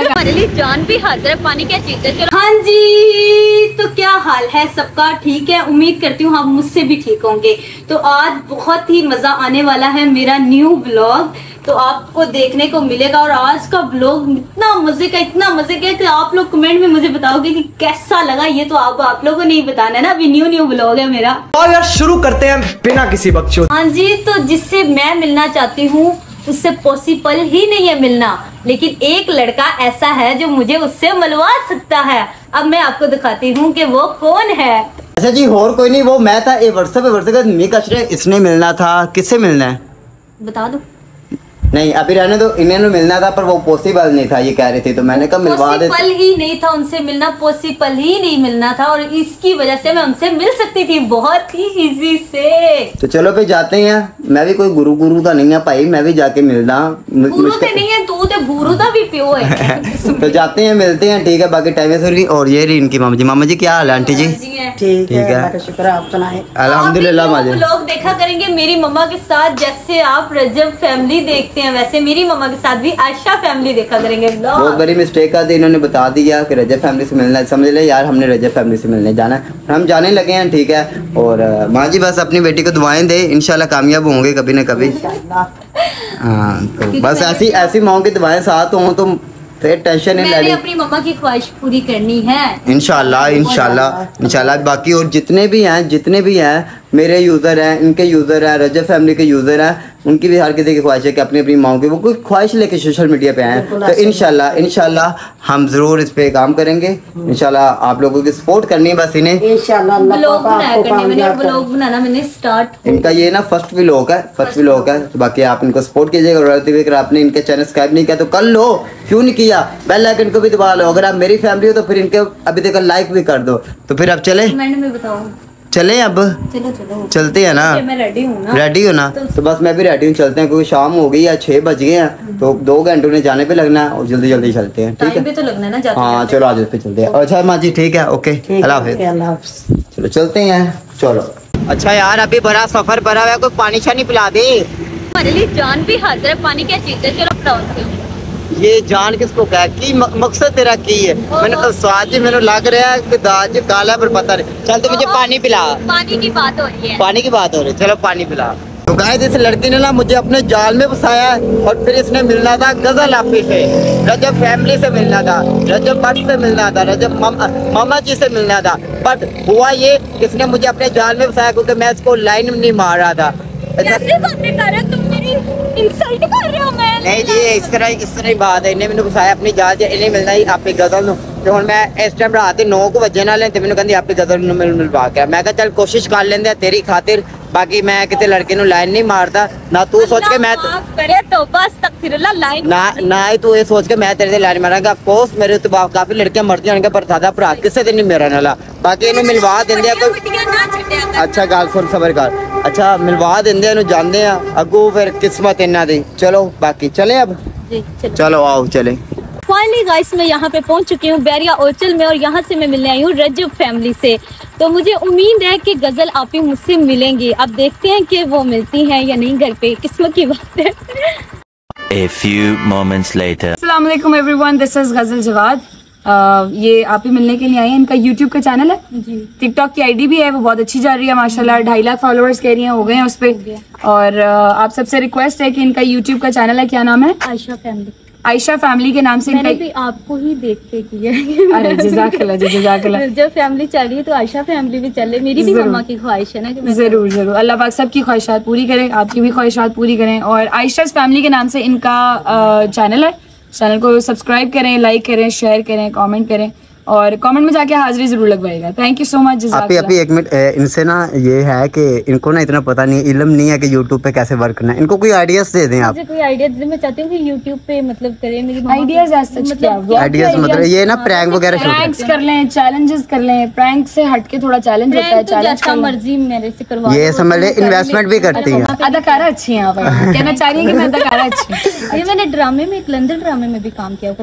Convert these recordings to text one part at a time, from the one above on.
हमारे लिए जान भी हाजिर है पानी क्या चीज़ है? चलो। हाँ जी तो क्या हाल है सबका? ठीक है उम्मीद करती हूँ आप मुझसे भी ठीक होंगे। तो आज बहुत ही मज़ा आने वाला है मेरा न्यू ब्लॉग तो आपको देखने को मिलेगा और आज का ब्लॉग इतना मज़े का इतना मज़े का कि आप लोग कमेंट में मुझे बताओगे कि कैसा लगा। ये तो आप आप लोगों को नहीं बताना है ना अभी न्यू न्यू ब्लॉग है मेरा। और यार शुरू करते हैं बिना किसी बकचोद हाँ जी तो जिससे मैं मिलना चाहती हूँ उससे पॉसिबल ही नहीं है मिलना। लेकिन एक लड़का ऐसा है जो मुझे उससे मिलवा सकता है। अब मैं आपको दिखाती हूँ कि वो कौन है। अच्छा जी और कोई नहीं वो मैं था ये व्हाट्सएप पे व्हाट्सएप मी कचरे इसने मिलना था। किससे मिलना है? बता दो। नहीं अभी रहने दो इन्हें मिलना था पर वो पॉसिबल नहीं था ये कह रही थी तो मैंने कहा मिलवा दे। पॉसिबल ही नहीं था उनसे मिलना पॉसिबल ही नहीं मिलना था और इसकी वजह से मैं उनसे मिल सकती थी बहुत ही इजी से। तो चलो फिर जाते हैं। मैं भी कोई गुरु गुरु का नहीं है भाई मैं भी जाके मिलना। मु- गुरु ते नहीं है तू तो गुरु का भी प्यो है। तो जाते हैं मिलते हैं ठीक है बाकी टाइम से रही और ये रही इनकी मामा जी मामा जी क्या हाल है आंटी जी? जी है। ठीक ठीक है। है अल्लाह का शुक्र है आप सुनाए। अल्हम्दुलिल्लाह माजी लोग देखा करेंगे मेरी मम्मा के साथ जैसे आप रजब फैमिली देखते हैं वैसे मेरी मम्मा के साथ भी आयशा फैमिली देखा करेंगे। बहुत। बड़ी मिस्टेक कर दी इन्होंने बता दिया कि रजब फैमिली से मिलना है। समझ ले यार हमने रजब फैमिली से मिलने जाना है। हम जाने लगे हैं ठीक है। और अ, माँ जी बस अपनी बेटी को दुआएँ दे इंशाल्लाह कामयाब होंगे कभी ना कभी। हाँ तो बस ऐसी ऐसी माओ की दवाएँ साथ हों तो फिर टेंशन नहीं मैंने अपनी मम्मा की ख्वाहिश पूरी करनी है। इनशाला इनशाला इनशाला बाकी और जितने भी हैं जितने भी हैं मेरे यूज़र हैं इनके यूज़र हैं रजब फैमिली के यूज़र हैं उनकी भी हर किसी की ख्वाहिश है कि अपनी अपनी माओ की वो कोई ख्वाहिश लेके सोशल मीडिया पे आए। तो इंशाल्लाह इंशाल्लाह हम ज़रूर इस पे काम करेंगे। इन आप लोगों की सपोर्ट करनी है बस इन्हें। इनका ये ना फ़र्स्ट व्लॉग है फ़र्स्ट व्लॉग है। तो बाकी आप इनको सपोर्ट कीजिएगा। और अगर आपने इनके चैनल सब्सक्राइब नहीं किया तो कर लो। क्यों नहीं किया? बेल आइकन को भी दबा लो। अगर आप मेरी फैमिली हो तो फिर इनके अभी तक लाइक भी कर दो। तो फिर आप चले। कमेंट बताओ चले अब? चलो चलो। चलते हैं ना? मैं रेडी हूँ ना। रेडी हो ना? तो बस मैं भी रेडी हूँ चलते हैं क्योंकि शाम हो गई है छः बज गए हैं तो दो घंटे उन्हें जाने पे लगना है और जल्दी जल्दी चलते हैं ठीक टाइम भी है तो लगना है ना हाँ चलो आज पे चलते हैं। अच्छा माँ जी ठीक है ओके अल्लाह हाफिज। चलो चलते हैं चलो। अच्छा यार अभी बड़ा सफ़र भरा हुआ है कोई पानी शानी पिला दे। हमारे लिए जान भी हाजिर है पानी क्या चीज़ है चलो ये जान किसको कह की म- मकसद तेरा की है? मैंने स्वाद जी मैंने लग रहा है कि दाज काला है, पर पता नहीं। चल तो मुझे पानी पिला। पानी की बात हो रही है। पानी की बात हो रही है। चलो पानी पिला। तो गाय इस लड़की ने ना मुझे अपने जाल में फंसाया और फिर इसने मिलना था गज़ल आपी से। रजब फैमिली से मिलना था रजब भट्ट से मिलना था रजब मामा मामा जी से मिलना था। बट हुआ ये इसने मुझे अपने जाल में फंसाया क्योंकि मैं इसको लाइन नहीं मार रहा था। कैसे बातें कर रहे तुम मेरी? ਇਨਸਲਟ ਕਰ ਰਹੇ ਹੋ ਮੈਂ ਨਹੀਂ ਜੀ ਇਸ ਤਰ੍ਹਾਂ ਹੀ ਇਸ ਤਰ੍ਹਾਂ ਹੀ ਬਾਤ ਹੈ ਇਹਨੇ ਮੈਨੂੰ ਫਸਾਇਆ ਆਪਣੀ ਜਾਨ ਜੇ ਇਹਨੇ ਮਿਲਣਾ ਹੀ ਆਪੇ ਗਜ਼ਲ ਨੂੰ ਤੇ ਹੁਣ ਮੈਂ ਇਸ ਟਾਈਮ ਰਾਤ ਦੇ 9:00 ਵਜੇ ਨਾਲ ਤੇ ਮੈਨੂੰ ਕਹਿੰਦੀ ਆਪੇ ਗਦਰ ਨੂੰ ਮੈਨੂੰ ਮਿਲਵਾ ਕੇ ਮੈਂ ਕਿਹਾ ਚੱਲ ਕੋਸ਼ਿਸ਼ ਕਰ ਲੈਂਦੇ ਆ ਤੇਰੀ ਖਾਤਰ ਬਾਕੀ ਮੈਂ ਕਿਤੇ ਲੜਕੇ ਨੂੰ ਲਾਈਨ ਨਹੀਂ ਮਾਰਦਾ ਨਾ ਤੂੰ ਸੋਚ ਕੇ ਮੈਂ ਕਰੇ ਤੋਬਾ ਅਸਤਗਫਿਰullah ਲਾਈਨ ਨਾ ਨਾ ਹੀ ਤੂੰ ਇਹ ਸੋਚ ਕੇ ਮੈਂ ਤੇਰੇ ਤੇ ਲਾਈਨ ਮਾਰਾਂਗਾ। ਆਫ ਕੋਰਸ ਮੇਰੇ ਉੱਤੇ ਬਾਪ ਕਾਫੀ ਲੜਕੇ ਮਰ ਜਾਣਗੇ ਪਰ ਸਾਡਾ ਭਰਾ ਕਿਸੇ ਦਿਨ ਨਹੀਂ ਮੇਰਾ ਨਾਲ ਬਾਕੀ ਇਹਨੂੰ ਮਿਲਵਾ ਦਿੰਦੇ ਆ ਕੋਈ ਅੱਛਾ ਗੱਲ ਸੁਣ ਸਬਰ ਕਰ। ਅੱਛਾ ਮਿਲਵਾ ਦਿੰਦੇ ਇਹਨੂੰ ਜਾਂਦੇ ਆ। ਅੱਗੋਂ ਫਿਰ ਕਿਸਮਤ ਇਹਨਾਂ ਦੀ। ਚਲੋ ਬਾਕੀ ਚਲੇ ਅਬ ਜੀ ਚਲੋ ਆਓ ਚਲੇ। फाइनली गाइस मैं यहाँ पे पहुँच चुकी हूँ बैरिया ओचल में और यहाँ से मैं मिलने आई हूँ रजब फैमिली से। तो मुझे उम्मीद है कि गज़ल आप ही मुझसे मिलेंगी। अब देखते हैं कि वो मिलती हैं या नहीं घर पे। किस्मत की बात है। A few moments later. अस्सलाम वालेकुम everyone this is Ghazal Jawad ये आप ही मिलने के लिए आए हैं। इनका यूट्यूब का चैनल है? जी। टिकटॉक की आईडी भी है। वो बहुत अच्छी जा रही है माशाल्लाह। ढाई लाख फॉलोअर्स कह रही हैं हो गए हैं उस पर और अ, आप सबसे रिक्वेस्ट है कि इनका यूट्यूब का चैनल है। क्या नाम है? आयशा फैमिली आयशा फैमिली के नाम से मैंने भी आपको ही देखते किया अरे जजाकला जी जजाकल्ला जब फैमिली चल रही है तो आयशा फैमिली भी चल रही मेरी भी। मम्मा की ख्वाहिश है ना कि ज़रूर ज़रूर। अल्लाह पाक सब की ख्वाहिशात पूरी करें आपकी भी ख्वाहिशात पूरी करें। और आयशा फैमिली के नाम से इनका चैनल है। चैनल को सब्सक्राइब करें लाइक करें शेयर करें कॉमेंट करें। और कमेंट में जाके हाजिरी ज़रूर लगवाएगा थैंक यू सो मच अभी अभी एक मिनट इनसे ना ये है कि इनको ना इतना पता नहीं इल्म नहीं है कि यूट्यूब पे कैसे वर्क करना है। इनको कोई आइडियाज़ दे दें आप? मुझे कोई आइडिया दे मैं चाहती हूँ कि यूट्यूब पे मतलब करे मेरी आइडियाज़ मतलब आइडियाज़ मतलब ये ना प्रैंक वगैरह शूट प्रैंक्स कर लें चैलेंजेस कर लें प्रैंक से हट के थोड़ा चैलेंज होता है तो चैलेंज जैसा मर्ज़ी मेरे से करवा ये समझ ले तो इन्वेस्टमेंट भी करती हैं। अदाकारा अच्छी हैं आप। कहना चाह रही है कि मैं अदाकारा अच्छी हूँ। ये मैंने ड्रामे में एक लंदन ड्रामे में भी काम किया में।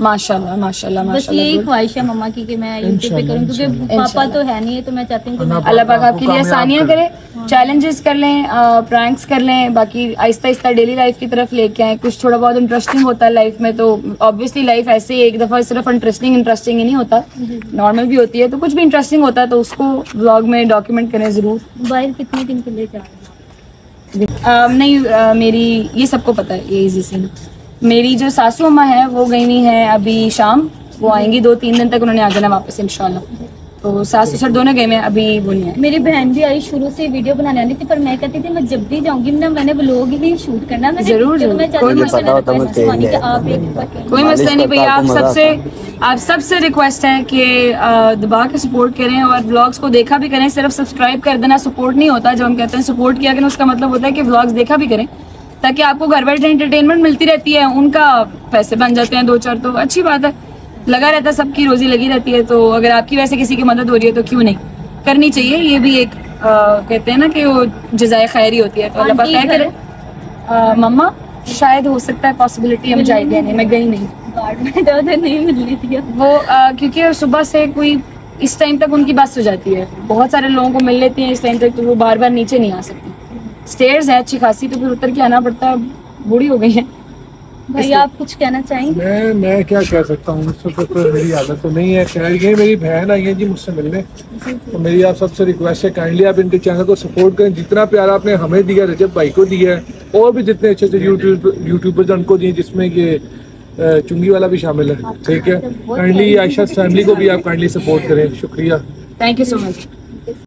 माशाल्लाह माशाल्लाह माशाल्लाह. ख्वाहिश है मम्मा की कि मैं यूट्यूब पे करूँ क्योंकि पापा तो है नहीं है तो मैं चाहती हूँ अल्लाह पाक आपके लिए आसानियाँ करे। चैलेंजेस कर लें प्रैंक्स कर लें बाकी आहिस्ता आहिस्ता डेली लाइफ की तरफ़ लेके आए। कुछ थोड़ा बहुत इंटरेस्टिंग होता है लाइफ में तो ऑब्वियसली लाइफ ऐसे ही एक दफ़ा सिर्फ़ इंटरेस्टिंग इंटरेस्टिंग ही नहीं होता। नॉर्मल भी होती है तो कुछ भी इंटरेस्टिंग होता है तो उसको ब्लॉग में डॉक्यूमेंट करें ज़रूर। बाहर कितने दिन के लिए जा रहे नहीं मेरी ये सबको पता है ये इजी सी मेरी जो सासू अम्मा है वो गई हुई हैं अभी शाम। वो आएँगी दो तीन दिन तक उन्होंने आ जाना वापस इंशाल्लाह। तो सास ससुर दोनों गए हैं अभी वो नहीं है मेरी बहन भी आई शुरू से वीडियो बनाने आनी थी पर मैं कहती थी मैं जब भी जाऊँगी ना मैंने व्लॉग ही शूट करना मैंने ज़रूर, मैं ज़रूर। हूँ मैं। कोई मसला नहीं भैया आप सबसे आप सबसे रिक्वेस्ट है कि दबा के सपोर्ट करें और व्लॉग्स को देखा भी करें सिर्फ़ सब्सक्राइब कर देना सपोर्ट नहीं होता। जब हम कहते हैं सपोर्ट किया करें उसका मतलब होता है कि व्लॉग्स देखा भी करें ताकि आपको घर बैठे एंटरटेनमेंट मिलती रहती है उनका पैसे बन जाते हैं दो चार तो। अच्छी बात है। लगा रहता है सबकी रोजी लगी रहती है तो अगर आपकी वैसे किसी की मदद हो रही है तो क्यों नहीं? करनी चाहिए ये भी एक अ, कहते हैं ना कि वो जजाय खैरी होती है तो अल्लाह क्या करे मम्मा शायद हो सकता है पॉसिबिलिटी हम मुझे आइडिया नहीं मैं गई नहीं। गार्ड में नहीं मिल थी वो क्योंकि सुबह से कोई इस टाइम तक उनकी बस हो जाती है। बहुत सारे लोगों को मिल लेती हैं इस टाइम तक तो वो बार बार नीचे नहीं आ सकती। स्टेयर्स है अच्छी खासी तो फिर उतर के आना पड़ता है बूढ़ी हो गई है। भाई आप कुछ कहना चाहेंगे? मैं मैं क्या कह सकता हूँ? इस वक्त तो मेरी हालत तो नहीं है। खैर ये मेरी बहन आई है जी मुझसे मिलने। तो मेरी आप सबसे रिक्वेस्ट है काइंडली आप इनके चैनल को सपोर्ट करें। जितना प्यार आपने हमें दिया रजब भाई को दिया है और भी जितने अच्छे अच्छे यूट्यूब यूट्यूबर्स उनको दिए जिसमें ये चुंगी वाला भी शामिल है। ठीक है? काइंडली आयशा फैमिली को भी आप काइंडली सपोर्ट करें। शुक्रिया। Thank you so much